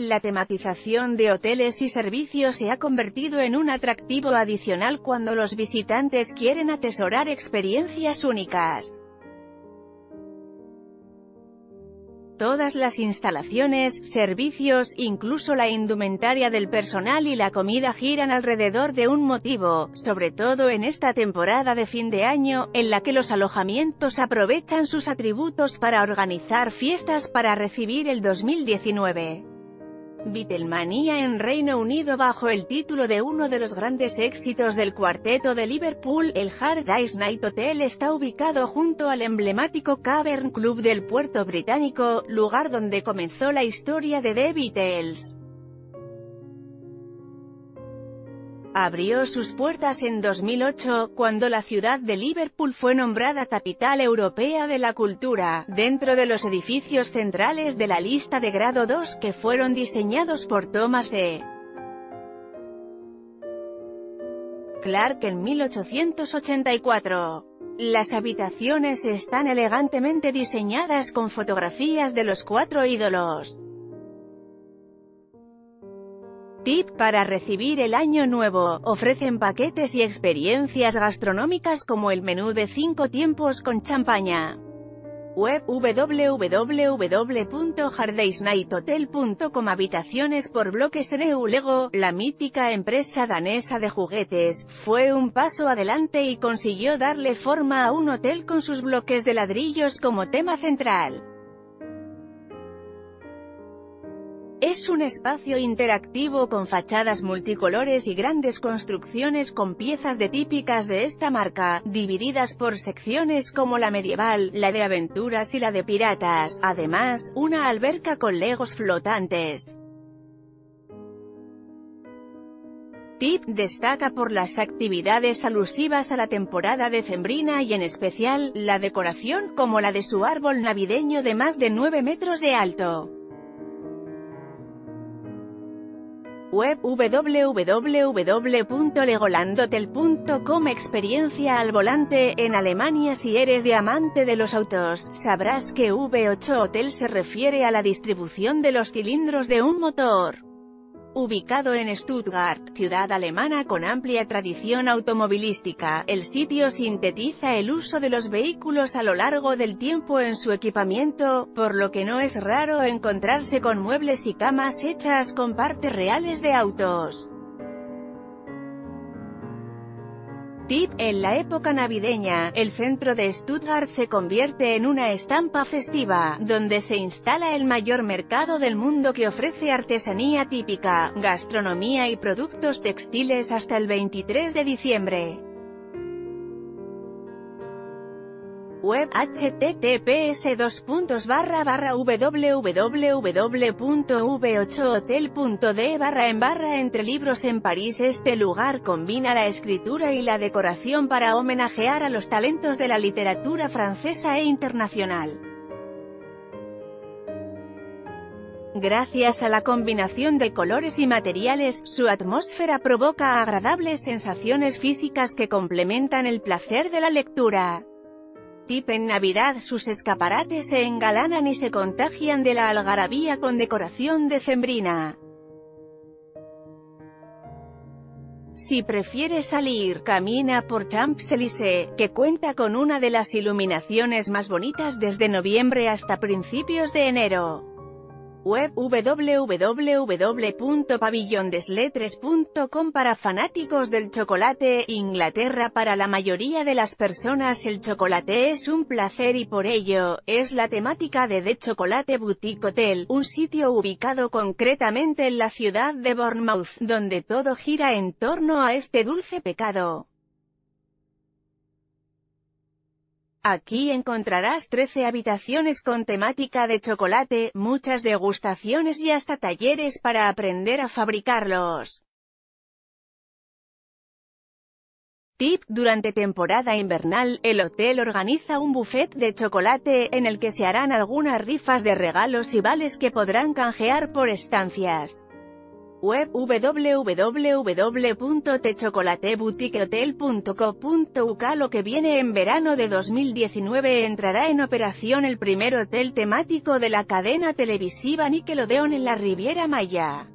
La tematización de hoteles y servicios se ha convertido en un atractivo adicional cuando los visitantes quieren atesorar experiencias únicas. Todas las instalaciones, servicios, incluso la indumentaria del personal y la comida giran alrededor de un motivo, sobre todo en esta temporada de fin de año, en la que los alojamientos aprovechan sus atributos para organizar fiestas para recibir el 2019. Beatlemania en Reino Unido bajo el título de uno de los grandes éxitos del cuarteto de Liverpool, el Hard Night Hotel está ubicado junto al emblemático Cavern Club del puerto británico, lugar donde comenzó la historia de The Beatles. Abrió sus puertas en 2008, cuando la ciudad de Liverpool fue nombrada Capital Europea de la Cultura, dentro de los edificios centrales de la lista de grado 2 que fueron diseñados por Thomas C. Clark en 1884. Las habitaciones están elegantemente diseñadas con fotografías de los cuatro ídolos. Tip para recibir el año nuevo, ofrecen paquetes y experiencias gastronómicas como el menú de 5 tiempos con champaña. Web www.hardaysnighthotel.com Habitaciones por bloques en Lego, la mítica empresa danesa de juguetes, fue un paso adelante y consiguió darle forma a un hotel con sus bloques de ladrillos como tema central. Es un espacio interactivo con fachadas multicolores y grandes construcciones con piezas de típicas de esta marca, divididas por secciones como la medieval, la de aventuras y la de piratas, además, una alberca con legos flotantes. Tip destaca por las actividades alusivas a la temporada decembrina y en especial, la decoración como la de su árbol navideño de más de 9 metros de alto. Web www.legolandotel.com Experiencia al volante, en Alemania si eres diamante de los autos, sabrás que V8 Hotel se refiere a la distribución de los cilindros de un motor. Ubicado en Stuttgart, ciudad alemana con amplia tradición automovilística, el sitio sintetiza el uso de los vehículos a lo largo del tiempo en su equipamiento, por lo que no es raro encontrarse con muebles y camas hechas con partes reales de autos. Tip, en la época navideña, el centro de Stuttgart se convierte en una estampa festiva, donde se instala el mayor mercado del mundo que ofrece artesanía típica, gastronomía y productos textiles hasta el 23 de diciembre. Web https www.v8hotel.de barra en barra entre libros en París Este lugar combina la escritura y la decoración para homenajear a los talentos de la literatura francesa e internacional. Gracias a la combinación de colores y materiales, su atmósfera provoca agradables sensaciones físicas que complementan el placer de la lectura. Tip en Navidad sus escaparates se engalanan y se contagian de la algarabía con decoración decembrina. Si prefieres salir, camina por Champs-Élysées, que cuenta con una de las iluminaciones más bonitas desde noviembre hasta principios de enero. Web www.pavillondesletres.com para fanáticos del chocolate, Inglaterra Para la mayoría de las personas el chocolate es un placer y por ello, es la temática de The Chocolate Boutique Hotel, un sitio ubicado concretamente en la ciudad de Bournemouth, donde todo gira en torno a este dulce pecado. Aquí encontrarás 13 habitaciones con temática de chocolate, muchas degustaciones y hasta talleres para aprender a fabricarlos. Tip, durante temporada invernal, el hotel organiza un buffet de chocolate, en el que se harán algunas rifas de regalos y vales que podrán canjear por estancias. Web www.techocolateboutiquehotel.co.uk Lo que viene en verano de 2019 entrará en operación el primer hotel temático de la cadena televisiva Nickelodeon en la Riviera Maya.